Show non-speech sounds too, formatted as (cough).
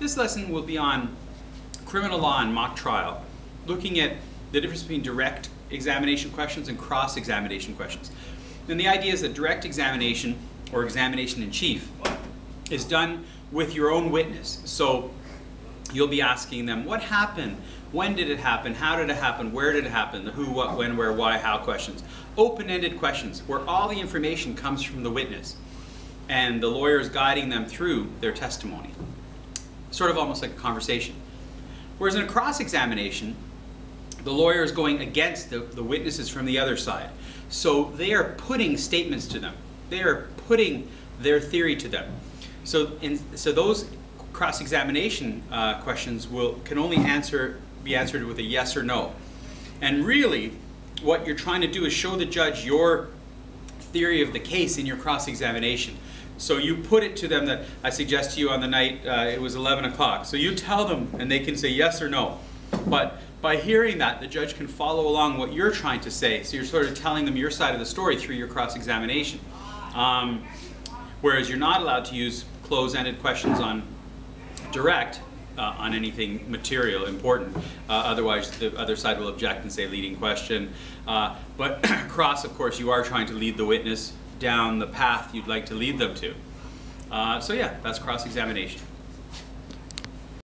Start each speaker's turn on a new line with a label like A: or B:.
A: This lesson will be on criminal law and mock trial, looking at the difference between direct examination questions and cross-examination questions. And the idea is that direct examination, or examination in chief, is done with your own witness. So you'll be asking them, what happened? When did it happen? How did it happen? Where did it happen? The who, what, when, where, why, how questions. Open-ended questions where all the information comes from the witness and the lawyer is guiding them through their testimony. Sort of almost like a conversation. Whereas in a cross-examination, the lawyer is going against the, the witnesses from the other side. So they are putting statements to them. They are putting their theory to them. So, in, so those cross-examination uh, questions will can only answer be answered with a yes or no. And really, what you're trying to do is show the judge your theory of the case in your cross-examination. So you put it to them that I suggest to you on the night uh, it was 11 o'clock. So you tell them and they can say yes or no. But by hearing that, the judge can follow along what you're trying to say. So you're sort of telling them your side of the story through your cross-examination. Um, whereas you're not allowed to use close-ended questions on direct uh, on anything material, important. Uh, otherwise, the other side will object and say leading question. Uh, but (clears throat) cross, of course, you are trying to lead the witness down the path you'd like to lead them to. Uh, so yeah, that's cross-examination.